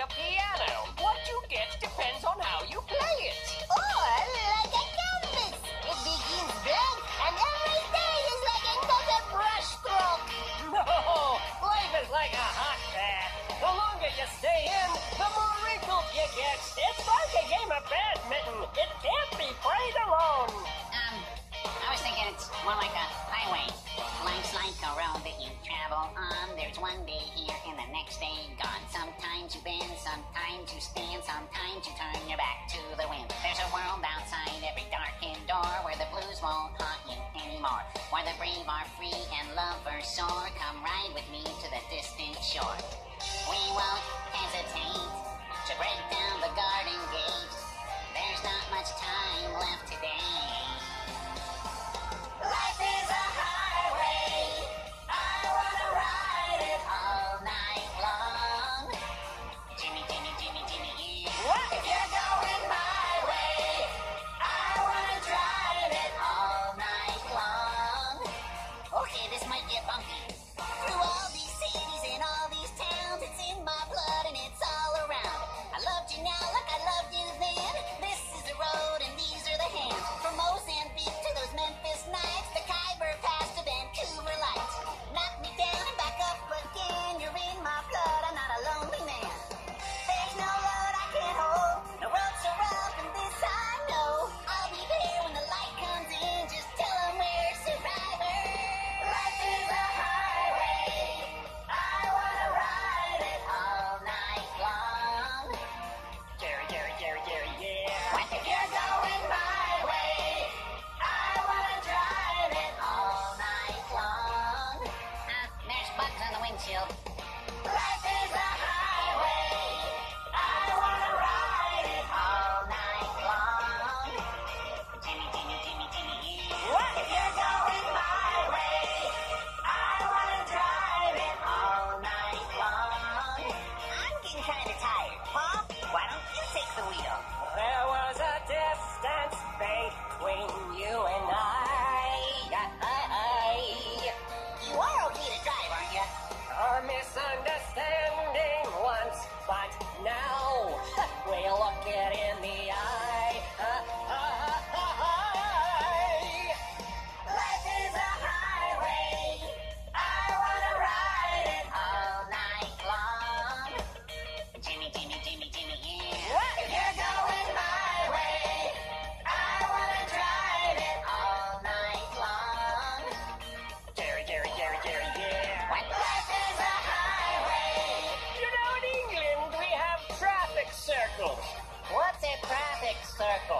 a piano. One day here and the next day gone. Sometimes you bend, sometimes you stand, sometimes you turn your back to the wind. There's a world outside every darkened door where the blues won't haunt you anymore. Where the brave are free and lovers soar. Come ride with me to the distant shore. We won't hesitate circle.